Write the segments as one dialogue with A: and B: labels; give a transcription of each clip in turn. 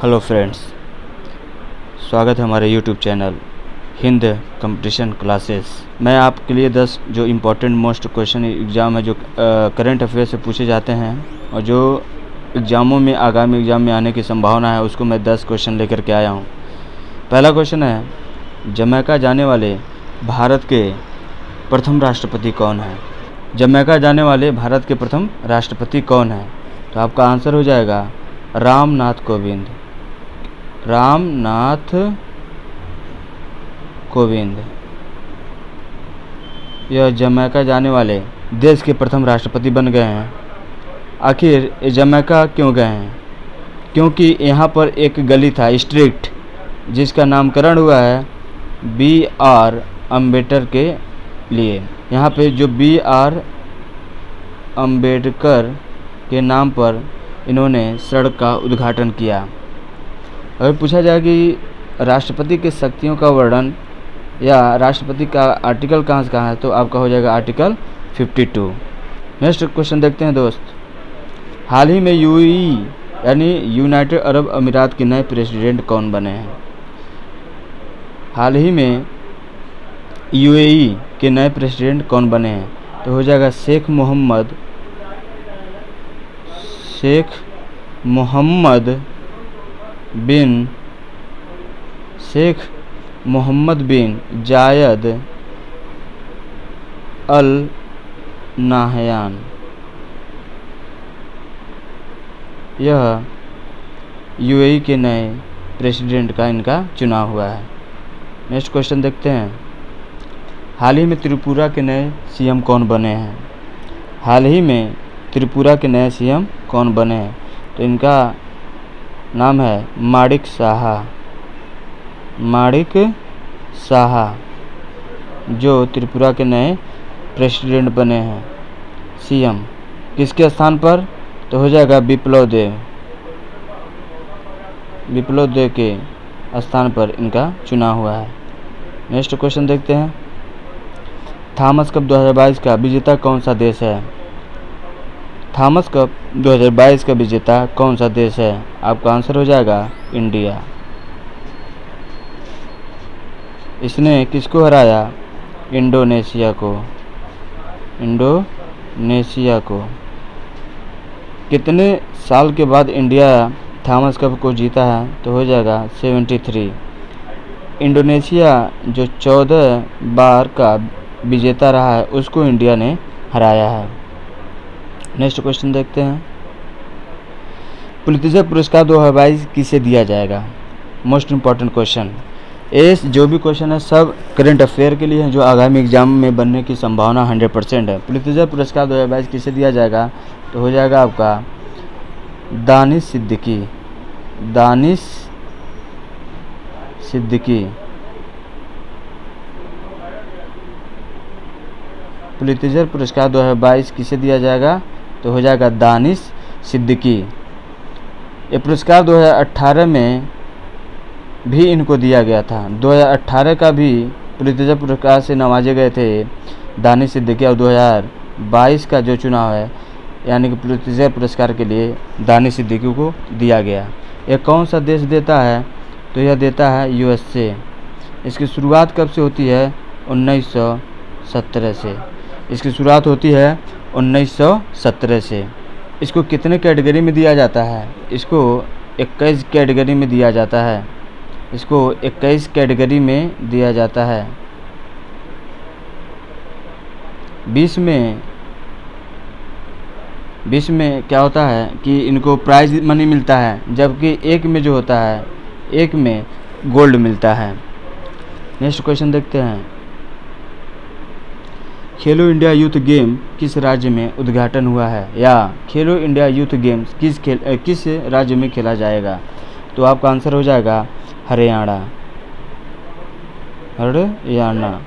A: Hello friends स्वागत है हमारे YouTube channel Hind competition classes मैं आपके लिए 10 जो इम्पोर्टेंट मोस्ट क्वेश्चन एग्ज़ाम है जो करंट अफेयर से पूछे जाते हैं और जो एग्ज़ामों में, आगामी एग्ज़ाम में आने की संभावना है, उसको मैं 10 क्वेश्चन लेकर के आया हूँ। पहला क्वेश्चन है, जमैका जाने वाले भारत के प्रथम राष्ट्रपति कौन है? जमैका जाने वाले भारत के प्रथम राष्ट्रपति कौन है? तो आपका आंसर हो जाएगा, रामनाथ कोविंद। रामनाथ कोविंद। यह जमैका जाने वाले देश के प्रथम राष्ट्रपति बन गए हैं। आखिर जमैका क्यों गए हैं? क्योंकि यहाँ पर एक गली था, स्ट्रीट, जिसका नामकरण हुआ है बी आर अंबेडकर के लिए। यहाँ पे जो बी आर अंबेडकर के नाम पर इन्होंने सड़क का उद्घाटन किया। अगर पूछा जाए कि राष्ट्रपति के शक्तियों का वर्णन या राष्ट्रपति का आर्टिकल कहाँ से कहाँ है तो आपका हो जाएगा आर्टिकल 52 नेक्स्ट क्वेश्चन देखते हैं दोस्त। हाल ही में यू यानी यूनाइटेड अरब अमीरात के नए प्रेसिडेंट कौन बने हैं? हाल ही में यू के नए प्रेसिडेंट कौन बने हैं तो हो जाएगा Sheikh Mohammed Sheikh Mohammed bin Sheikh Mohammed bin Zayed Al Nahyan. यह यूएई के नए प्रेसिडेंट का इनका चुनाव हुआ है। नेक्स्ट क्वेश्चन देखते हैं। हाल ही में त्रिपुरा के नए सीएम कौन बने हैं? हाल ही में त्रिपुरा के नए सीएम कौन बने हैं? तो इनका नाम है माणिक साहा। माणिक साहा, जो त्रिपुरा के नए प्रेसिडेंट बने हैं। सीएम, किसके स्थान पर? तो हो जाएगा विप्लव देव विप्लव देव के स्थान पर इनका चुनाव हुआ है। नेक्स्ट क्वेश्चन देखते हैं। थॉमस कप 2022 का विजेता कौन सा देश है? थॉमस कप 2022 का विजेता कौन सा देश है? आपका आंसर हो जाएगा इंडिया। इसने किसको हराया? इंडोनेशिया को। इंडोनेशिया को। कितने साल के बाद इंडिया थॉमस कप को जीता है तो हो जाएगा 73 इंडोनेशिया जो 14 बार का विजेता रहा है, उसको इंडिया ने हराया है। नेक्स्ट क्वेश्चन देखते हैं। पुलितिजर पुरस्कार दो हज़ार बाईस किसे दिया जाएगा? मोस्ट इंपॉर्टेंट क्वेश्चन एस जो भी क्वेश्चन है, सब करंट अफेयर के लिए है, जो आगामी एग्ज़ाम में बनने की संभावना हंड्रेड परसेंट है। पुलितिजर पुरस्कार दो हज़ार बाईस किसे दिया जाएगा? तो हो जाएगा आपका दानिश सिद्दीकी। दानिश सिद्दीकी। पुलितिजर पुरस्कार 2022 किसे दिया जाएगा? तो हो जाएगा दानिश सिद्दीकी। ये पुरस्कार 2018 में भी इनको दिया गया था। 2018 का भी पुलितजा पुरस्कार से नवाजे गए थे दानिश सिद्दीकी और 2022 का जो चुनाव है, यानी कि पुलितजा पुरस्कार के लिए दानिश सिद्दीकी को दिया गया। यह कौन सा देश देता है? तो यह देता है यूएसए। इसकी शुरुआत कब से होती है? 1917 से। इसकी शुरुआत होती है 1917 से इसको कितने कैटेगरी में दिया जाता है? इसको 21 कैटेगरी में दिया जाता है। इसको 21 कैटेगरी में दिया जाता है। 20 में 20 में क्या होता है कि इनको प्राइज मनी मिलता है, जबकि एक में जो होता है, एक में गोल्ड मिलता है। नेक्स्ट क्वेश्चन देखते हैं। खेलो इंडिया यूथ गेम किस राज्य में उद्घाटन हुआ है? या खेलो इंडिया यूथ गेम्स किस खेल किस राज्य में खेला जाएगा? तो आपका आंसर हो जाएगा हरियाणा। हरियाणा।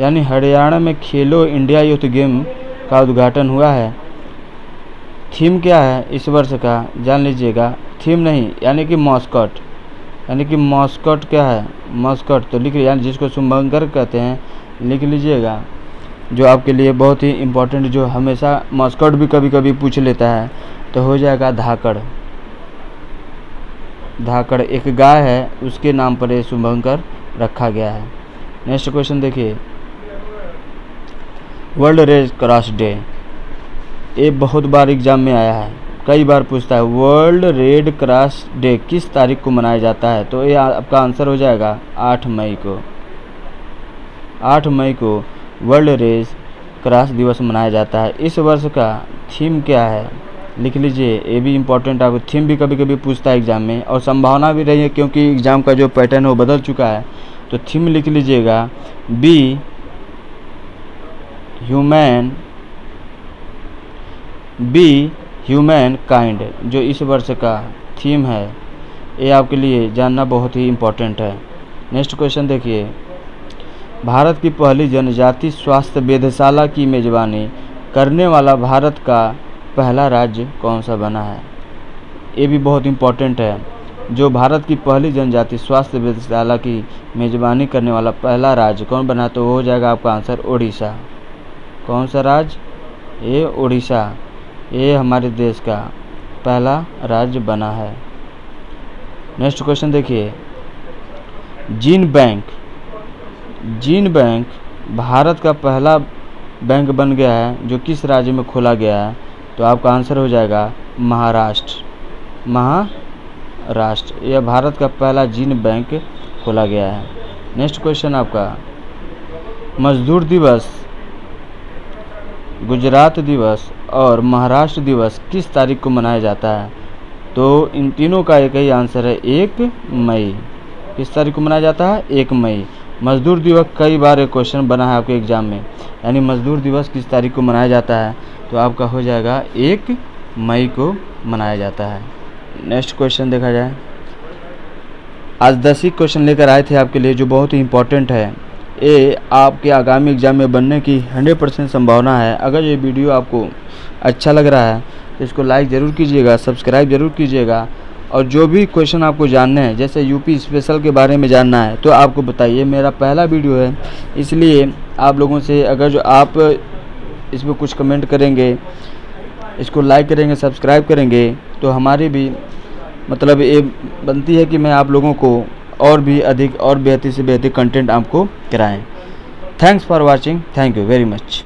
A: यानी हरियाणा में खेलो इंडिया यूथ गेम का उद्घाटन हुआ है। थीम क्या है इस वर्ष का? जान लीजिएगा। थीम नहीं, यानी कि मॉस्कट। यानी कि मॉस्कट क्या है? मॉस्कट तो लिख यानी जिसको शुभंकर कहते हैं, लिख लीजिएगा। जो आपके लिए बहुत ही इम्पोर्टेंट जो हमेशा मॉस्कट भी कभी कभी पूछ लेता है तो हो जाएगा धाकड़। धाकड़ एक गाय है, उसके नाम पर ये शुभंकर रखा गया है। नेक्स्ट क्वेश्चन देखिए। वर्ल्ड रेड क्रॉस डे ये बहुत बार एग्ज़ाम में आया है। कई बार पूछता है वर्ल्ड रेड क्रॉस डे किस तारीख को मनाया जाता है? तो ये आपका आंसर हो जाएगा आठ मई को। आठ मई को वर्ल्ड रेड क्रॉस दिवस मनाया जाता है। इस वर्ष का थीम क्या है? लिख लीजिए, ये भी इम्पोर्टेंट आपको थीम भी कभी कभी पूछता है एग्ज़ाम में और संभावना भी रही है क्योंकि एग्ज़ाम का जो पैटर्न है वो बदल चुका है। तो थीम लिख लीजिएगा be human be humankind, जो इस वर्ष का थीम है, ये आपके लिए जानना बहुत ही इम्पोर्टेंट है। नेक्स्ट क्वेश्चन देखिए। भारत की पहली जनजाति स्वास्थ्य वेधशाला की मेजबानी करने वाला भारत का पहला राज्य कौन सा बना है? ये भी बहुत इम्पोर्टेंट है। जो भारत की पहली जनजाति स्वास्थ्य वेधशाला की मेजबानी करने वाला पहला राज्य कौन बना तो वो हो जाएगा आपका आंसर उड़ीसा कौन सा राज्य? ये उड़ीसा ये हमारे देश का पहला राज्य बना है। नेक्स्ट क्वेश्चन देखिए। Gene bank. Gene bank Bharat का पहला बैंक बन गया है, जो किस राज्य में खोला गया है? तो आपका आंसर हो जाएगा महाराष्ट्र। महाराष्ट्र। यह भारत का पहला जीन बैंक खोला गया है। नेक्स्ट क्वेश्चन आपका। मजदूर दिवस। गुजरात दिवस और महाराष्ट्र दिवस किस तारीख को मनाया जाता है? तो इन तीनों का एक ही आंसर है एक मई। किस तारीख को मनाया जाता है? एक मई। मजदूर दिवस कई बार एक क्वेश्चन बना है आपके एग्ज़ाम में। यानी मजदूर दिवस किस तारीख को मनाया जाता है? तो आपका हो जाएगा एक मई को मनाया जाता है। नेक्स्ट क्वेश्चन देखा जाए। आज दस ही क्वेश्चन लेकर आए थे आपके लिए जो बहुत ही इंपॉर्टेंट है। ये आपके आगामी एग्ज़ाम में बनने की 100 परसेंट संभावना है। अगर ये वीडियो आपको अच्छा लग रहा है तो इसको लाइक ज़रूर कीजिएगा सब्सक्राइब ज़रूर कीजिएगा, और जो भी क्वेश्चन आपको जानने हैं, जैसे यूपी स्पेशल के बारे में जानना है तो आपको बताइए। मेरा पहला वीडियो है, इसलिए आप लोगों से अगर जो आप इसमें कुछ कमेंट करेंगे, इसको लाइक करेंगे सब्सक्राइब करेंगे तो हमारी भी मतलब ये बनती है कि मैं आप लोगों को और भी अधिक और बेहतर से बेहतर कंटेंट आपको कराएँ। Thanks for watching thank you very much